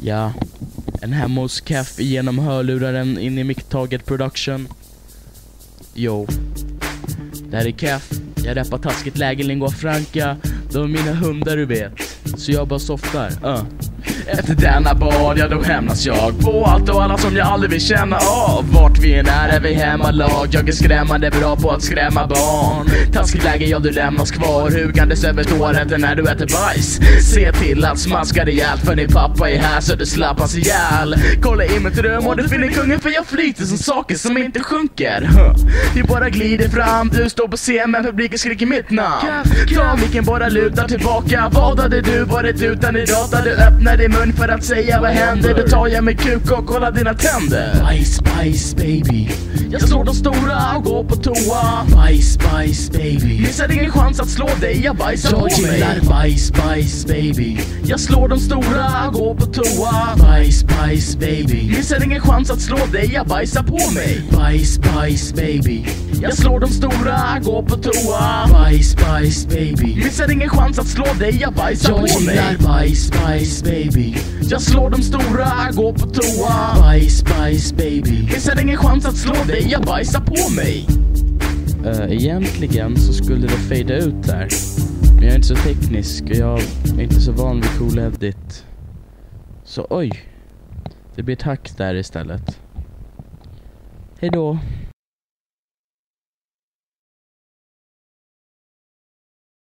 Ja, en hemma hos Keff genom hörluraren in i micktaget production. Jo. Det här är Keff. Jag rappar taskigt läge lingua franca. De är mina hundar du vet. Så jag bara softar. Uh. Efter denna bad, ja då hämnas jag. På allt och alla som jag aldrig vill känna av. Vart vi än är är vi hemmalag. Jag är skrämmande bra på att skrämma barn. Taskigt läge, ja du lämnas kvar. Hugandes över toaletten när du äter bajs. Se till att smaska rejält för din pappa är här så du slappas ihjäl. Kolla in mitt rum och du finner kungen för jag flyter som saker som inte sjunker. Vi bara glider fram, du står på scen men publiken skriker mitt namn. Ta micken bara luta tillbaka. Vad hade du varit utan idag? Du öppnar din mun för att säga vad händer. Då tar jag med kuk och kollar dina tänder. Bajs, bajs baby. Jag slår de stora och går på toa. Bajs, bajs baby. Missar ingen chans att slå dig, jag bajsar Jag på mig. Gillar bajs, bajs baby. Jag slår de stora och går på toa Bajs, bajs baby. Missar ingen chans att slå dig, jag bajsar på mig. Bajs, bajs baby. Jag slår de stora, går på toa. Bajs, bajs baby. Missar ingen chans att slå dig, jag bajsar Jag på mig. gillar Bajs, bajs baby. Jag slår de stora, går på toa. Bajs, bajs baby. Missar ingen chans att slå dig, jag bajsar på mig. Uh, Egentligen så skulle det fejda ut där. Men jag är inte så teknisk och jag är inte så van vid cool edit så oj Det blir ett hack där istället. Hejdå